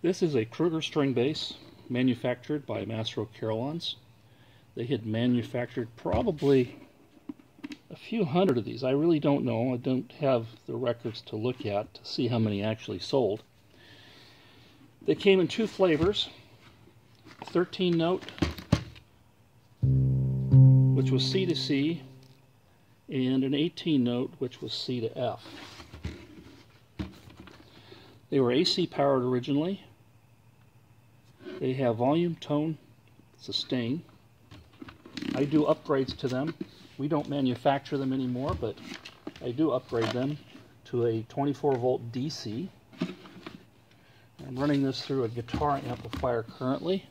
This is a Krueger string bass manufactured by Maas-Rowe Carillons. They had manufactured probably a few hundred of these. I really don't know. I don't have the records to look at to see how many actually sold. They came in two flavors. 13 note, which was C to C, and an 18 note, which was C to F. They were AC powered originally. They have volume, tone, sustain. I do upgrades to them. We don't manufacture them anymore, but I do upgrade them to a 24 volt DC. I'm running this through a guitar amplifier currently.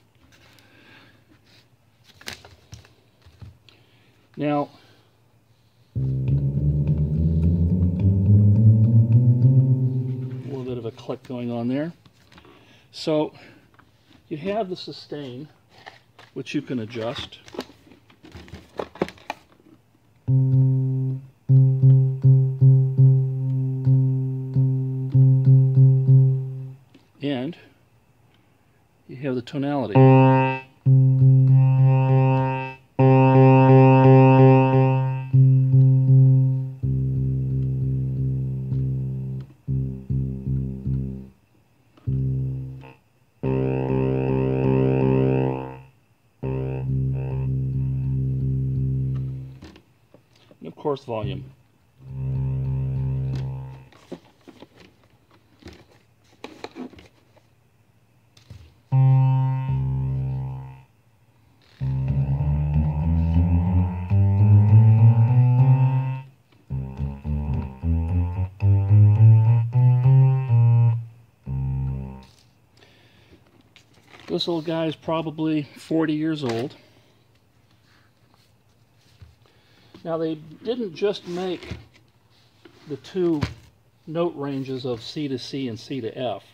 Now, a little going on there. So, you have the sustain, which you can adjust. And you have the tonality. Course volume. This little guy is probably 40 years old. Now they didn't just make the two note ranges of C to C and C to F.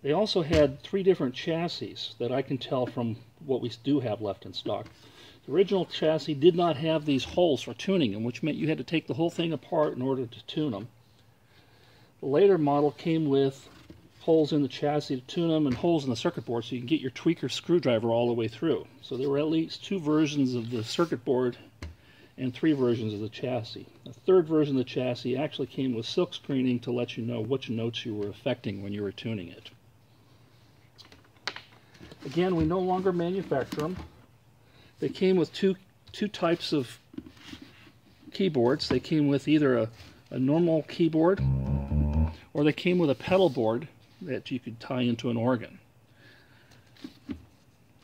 They also had three different chassis that I can tell from what we do have left in stock. The original chassis did not have these holes for tuning them, which meant you had to take the whole thing apart in order to tune them. The later model came with holes in the chassis to tune them and holes in the circuit board so you can get your tweaker screwdriver all the way through. So there were at least two versions of the circuit board and three versions of the chassis. The third version of the chassis actually came with silk screening to let you know which notes you were affecting when you were tuning it. Again, we no longer manufacture them. They came with two, two types of keyboards. They came with either a, a normal keyboard or they came with a pedal board that you could tie into an organ.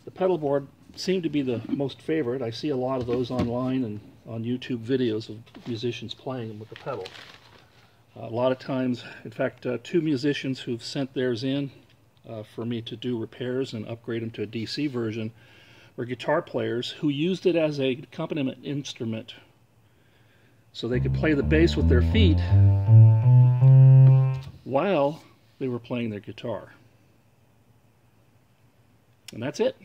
The pedal board seemed to be the most favorite. I see a lot of those online and on YouTube videos of musicians playing them with the pedal. Uh, a lot of times, in fact, uh, two musicians who've sent theirs in uh, for me to do repairs and upgrade them to a DC version were guitar players who used it as a accompaniment instrument so they could play the bass with their feet while they were playing their guitar. And that's it.